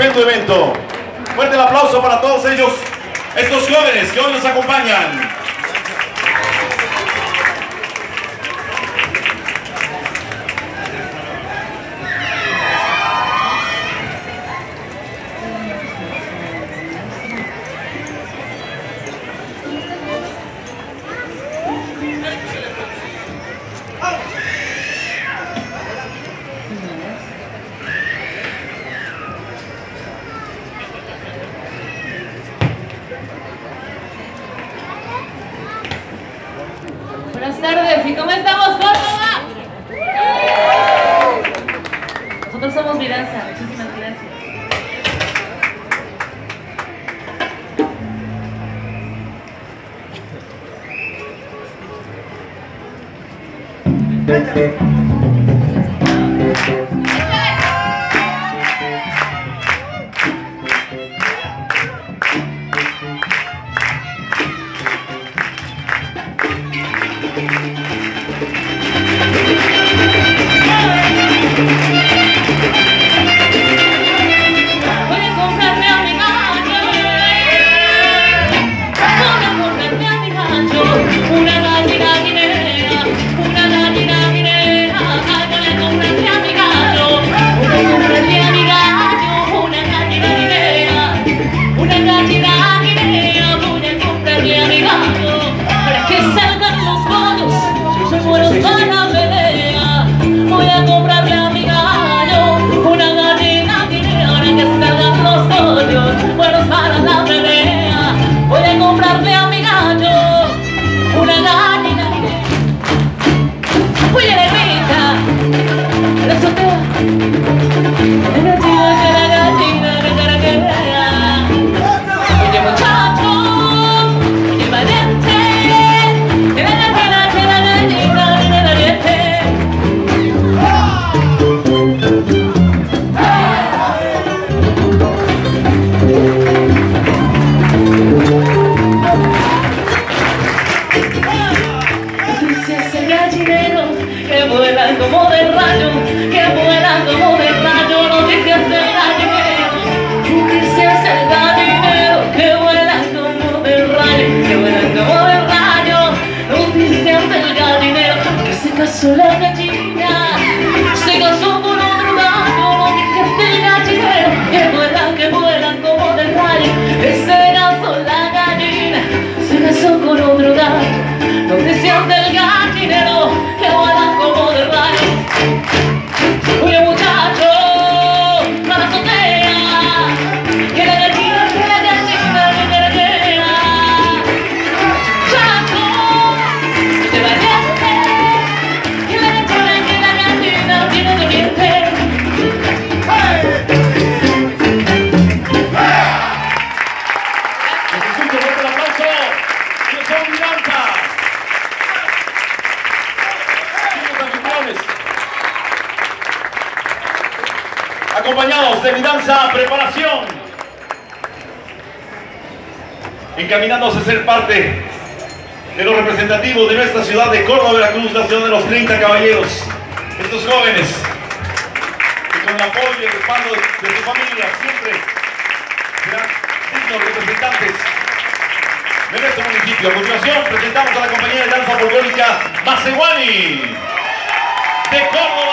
estupendo evento. Buenas tardes, ¿y cómo estamos, Córdoba? Nosotros somos Miranza, muchísimas. Gracias. Este, encaminándose a ser parte de los representativos de nuestra ciudad de Córdoba, Veracruz, la ciudad de los 30 caballeros. Estos jóvenes, que con el apoyo y el respaldo de su familia siempre serán dignos representantes de nuestro municipio. A continuación presentamos a la compañía de danza folclórica Maceguani de Córdoba.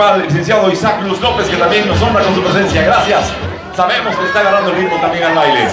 Municipal, licenciado Isaac Luz López, que también nos honra con su presencia. Gracias. Sabemos que está agarrando el ritmo también al baile.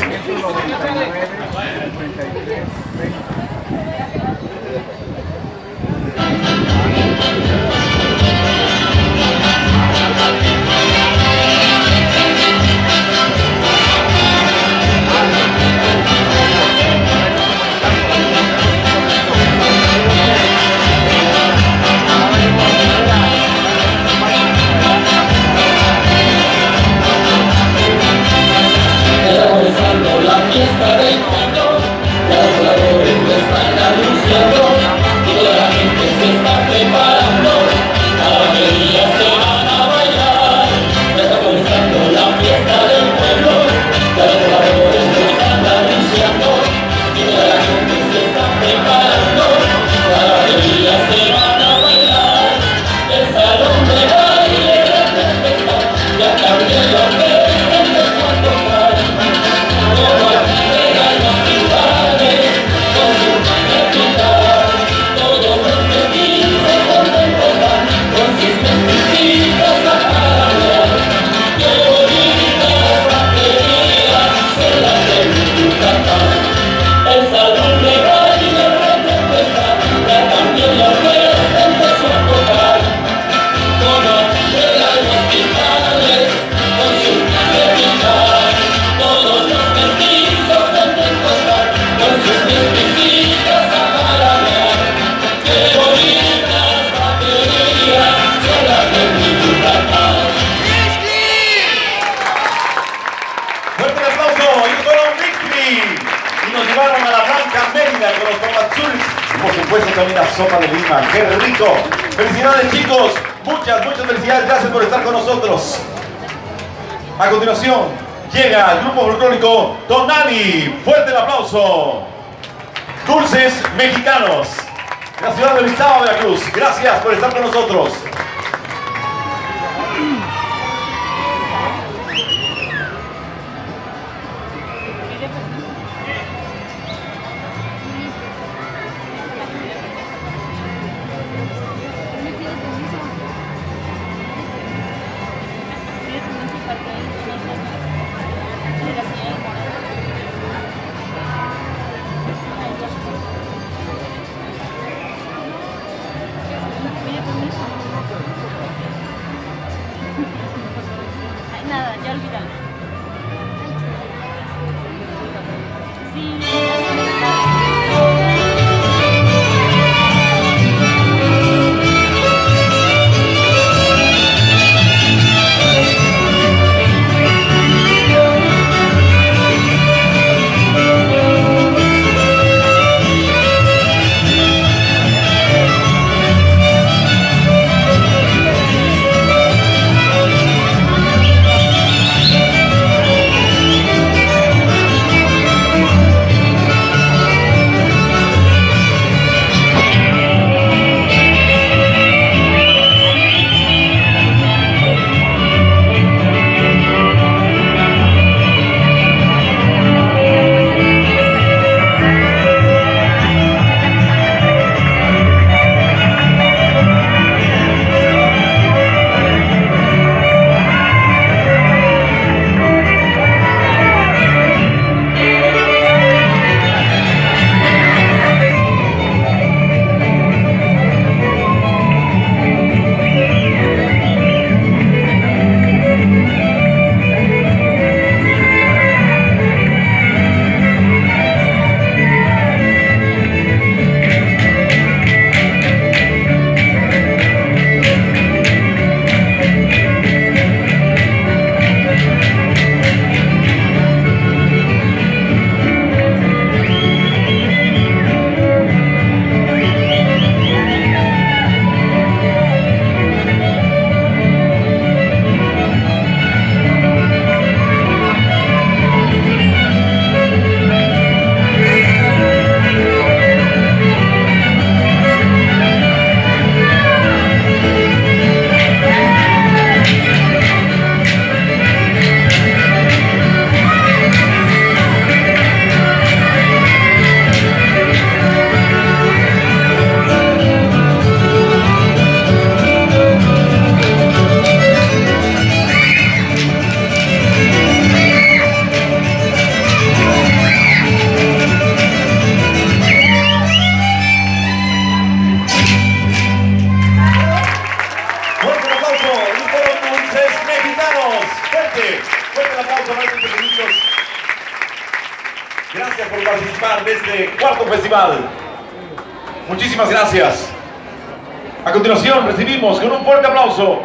Sopa de lima. ¡Qué rico! Felicidades chicos, muchas, muchas felicidades, gracias por estar con nosotros. A continuación, llega el grupo folclórico Tonali. Fuerte el aplauso. Dulces Mexicanos. La ciudad de Lizaba, Veracruz. Gracias por estar con nosotros.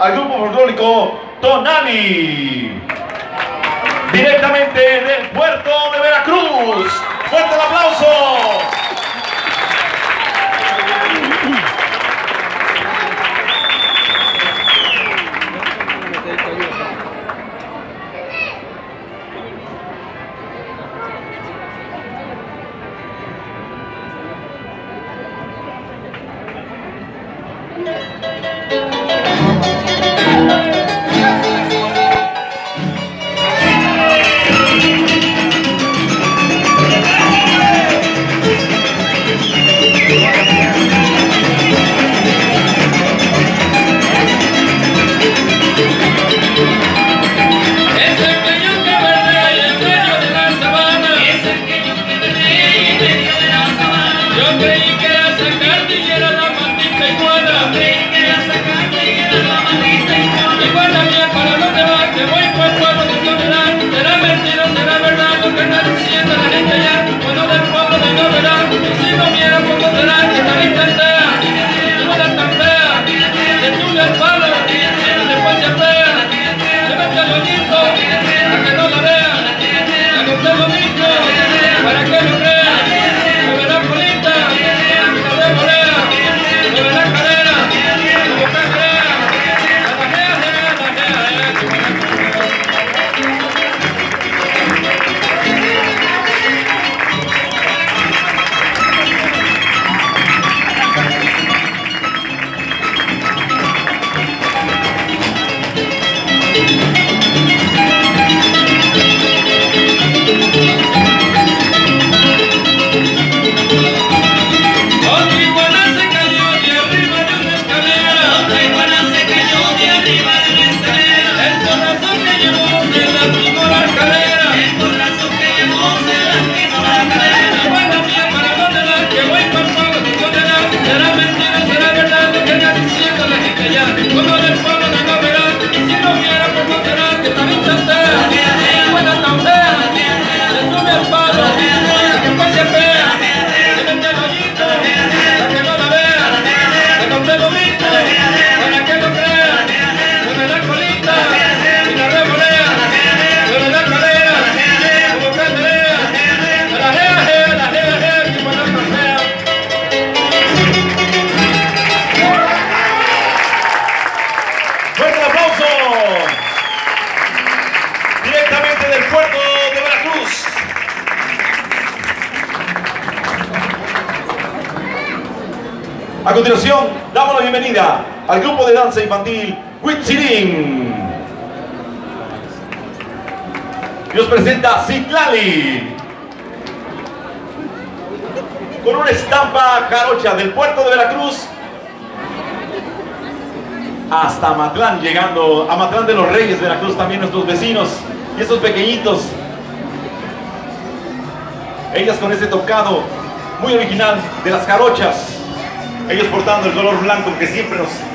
Aplauso al continuación, damos la bienvenida al grupo de danza infantil Huitzirin. Y nos presenta Citlali. Con una estampa jarocha del puerto de Veracruz hasta Matlán, llegando a Matlán de los Reyes, Veracruz, también nuestros vecinos y estos pequeñitos. Ellas con ese tocado muy original de las jarochas. Ellos portando el color blanco que siempre nos